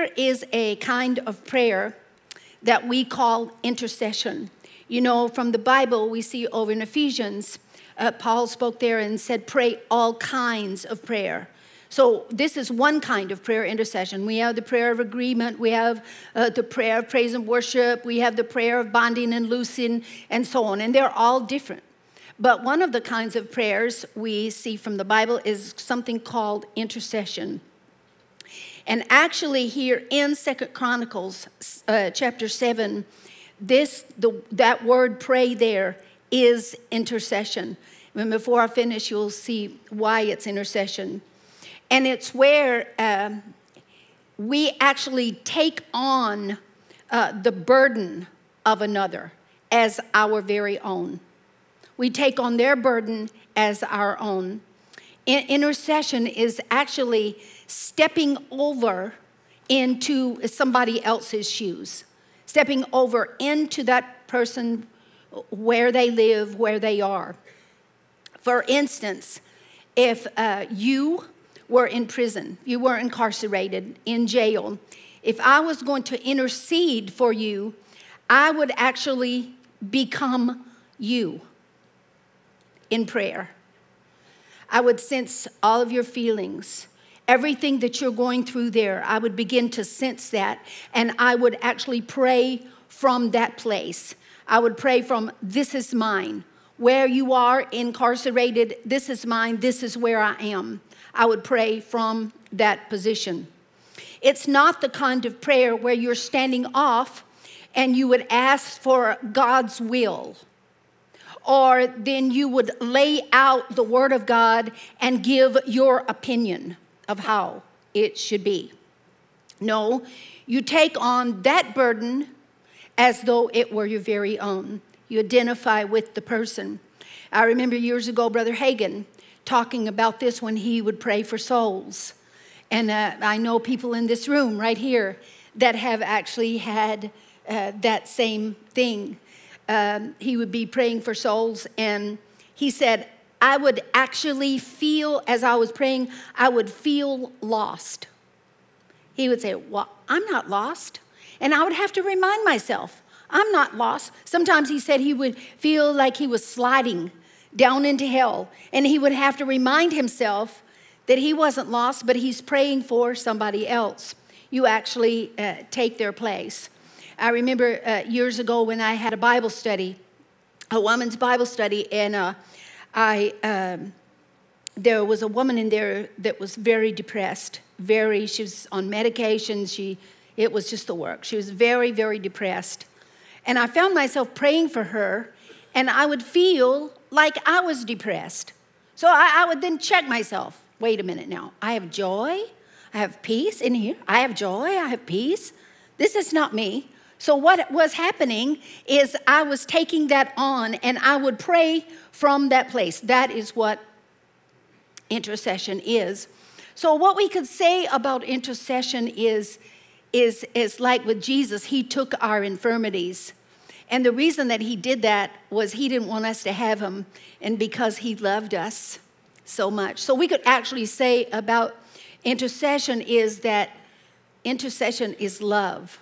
there is a kind of prayer that we call intercession. You know, from the Bible, we see over in Ephesians, uh, Paul spoke there and said, Pray all kinds of prayer. So, this is one kind of prayer intercession. We have the prayer of agreement, we have uh, the prayer of praise and worship, we have the prayer of binding and loosing, and so on. And they're all different. But one of the kinds of prayers we see from the Bible is something called intercession. And actually, here in Second Chronicles uh, chapter 7, this, the, that word pray there is intercession. And before I finish, you'll see why it's intercession. And it's where um, we actually take on uh, the burden of another as our very own. We take on their burden as our own. In- intercession is actually stepping over into somebody else's shoes, stepping over into that person where they live, where they are. For instance, if uh, you were in prison, you were incarcerated in jail, if I was going to intercede for you, I would actually become you in prayer. I would sense all of your feelings, everything that you're going through there. I would begin to sense that, and I would actually pray from that place. I would pray from, This is mine. Where you are incarcerated, this is mine, this is where I am. I would pray from that position. It's not the kind of prayer where you're standing off and you would ask for God's will. Or then you would lay out the Word of God and give your opinion of how it should be. No, you take on that burden as though it were your very own. You identify with the person. I remember years ago, Brother Hagin talking about this when he would pray for souls. And uh, I know people in this room right here that have actually had uh, that same thing. Um, he would be praying for souls, and he said, I would actually feel, as I was praying, I would feel lost. He would say, Well, I'm not lost. And I would have to remind myself, I'm not lost. Sometimes he said he would feel like he was sliding down into hell. And he would have to remind himself that he wasn't lost, but he's praying for somebody else. You actually uh, take their place. I remember uh, years ago when I had a Bible study, a woman's Bible study, and uh, I, um, there was a woman in there that was very depressed. Very, she was on medication. She, it was just the work. She was very, very depressed. And I found myself praying for her, and I would feel like I was depressed. So I, I would then check myself wait a minute now, I have joy, I have peace in here, I have joy, I have peace. This is not me. So, what was happening is I was taking that on and I would pray from that place. That is what intercession is. So, what we could say about intercession is, is, is like with Jesus, he took our infirmities and the reason that he did that was he didn't want us to have him, and because he loved us so much. So we could actually say about intercession is that intercession is love.